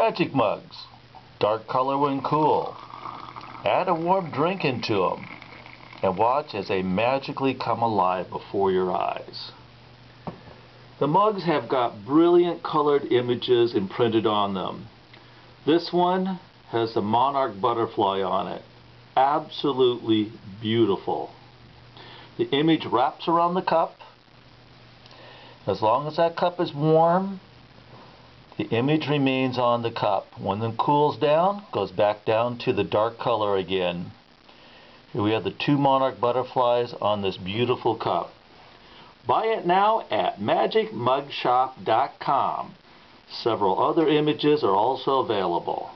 Magic mugs. Dark color when cool. Add a warm drink into them and watch as they magically come alive before your eyes. The mugs have got brilliant colored images imprinted on them. This one has the monarch butterfly on it. Absolutely beautiful. The image wraps around the cup. As long as that cup is warm, the image remains on the cup. When it cools down, goes back down to the dark color again. Here we have the two monarch butterflies on this beautiful cup. Buy it now at magicmugshop.com. Several other images are also available.